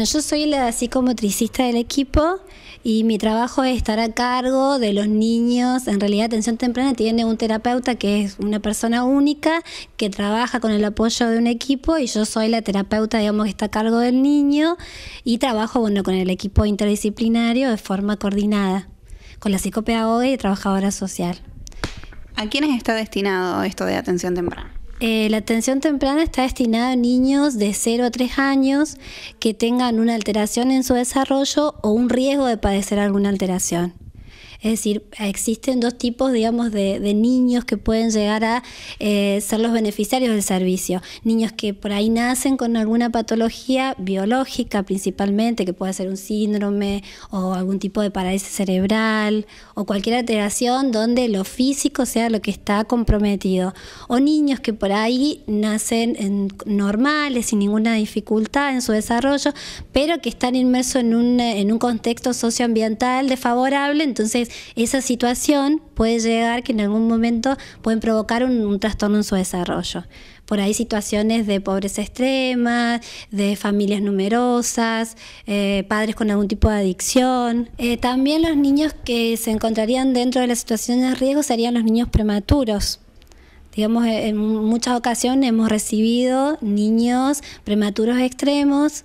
Bueno, yo soy la psicomotricista del equipo y mi trabajo es estar a cargo de los niños. En realidad, atención temprana tiene un terapeuta que es una persona única que trabaja con el apoyo de un equipo y yo soy la terapeuta, digamos, que está a cargo del niño y trabajo, bueno, con el equipo interdisciplinario de forma coordinada, con la psicopedagoga y trabajadora social. ¿A quiénes está destinado esto de atención temprana? Eh, la atención temprana está destinada a niños de 0 a 3 años que tengan una alteración en su desarrollo o un riesgo de padecer alguna alteración. Es decir, existen dos tipos, digamos, de, niños que pueden llegar a eh, ser los beneficiarios del servicio. Niños que por ahí nacen con alguna patología biológica principalmente, que puede ser un síndrome o algún tipo de parálisis cerebral o cualquier alteración donde lo físico sea lo que está comprometido. O niños que por ahí nacen normales, sin ninguna dificultad en su desarrollo, pero que están inmersos en un, en un contexto socioambiental desfavorable, entonces esa situación puede llegar que en algún momento pueden provocar un, trastorno en su desarrollo. Por ahí situaciones de pobreza extrema, de familias numerosas, eh, padres con algún tipo de adicción. Eh, también los niños que se encontrarían dentro de las situaciones de riesgo serían los niños prematuros. Digamos, en muchas ocasiones hemos recibido niños prematuros extremos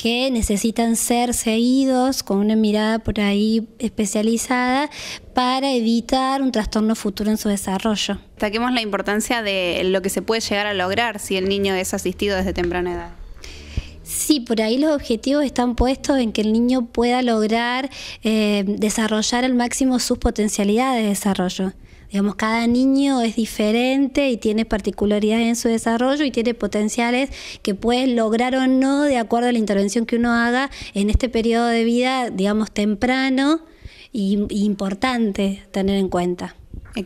que necesitan ser seguidos con una mirada por ahí especializada para evitar un trastorno futuro en su desarrollo. Destaquemos la importancia de lo que se puede llegar a lograr si el niño es asistido desde temprana edad. Sí, por ahí los objetivos están puestos en que el niño pueda lograr eh, desarrollar al máximo sus potencialidades de desarrollo. Digamos, cada niño es diferente y tiene particularidades en su desarrollo y tiene potenciales que puede lograr o no de acuerdo a la intervención que uno haga en este periodo de vida, digamos, temprano e importante tener en cuenta.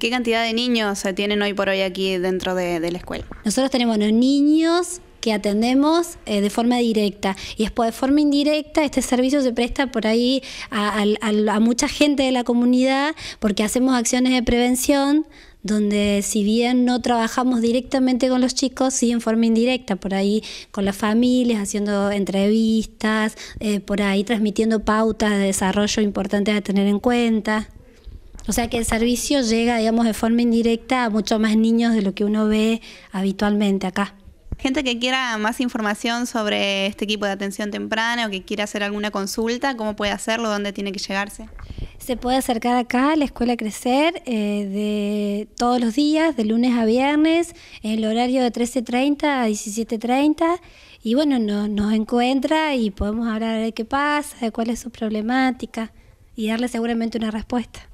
¿Qué cantidad de niños se tienen hoy por hoy aquí dentro de, de la escuela? Nosotros tenemos los niños que atendemos eh, de forma directa. Y después de forma indirecta, este servicio se presta por ahí a, mucha gente de la comunidad porque hacemos acciones de prevención donde si bien no trabajamos directamente con los chicos, sí en forma indirecta, por ahí con las familias, haciendo entrevistas, eh, por ahí transmitiendo pautas de desarrollo importantes a tener en cuenta. O sea que el servicio llega, digamos, de forma indirecta a muchos más niños de lo que uno ve habitualmente acá. Gente que quiera más información sobre este equipo de atención temprana o que quiera hacer alguna consulta, ¿cómo puede hacerlo? ¿Dónde tiene que llegarse? Se puede acercar acá a la Escuela Crecer eh, de todos los días, de lunes a viernes, en el horario de 13.30 a 17.30. Y bueno, nos encuentra y podemos hablar de qué pasa, de cuál es su problemática y darle seguramente una respuesta.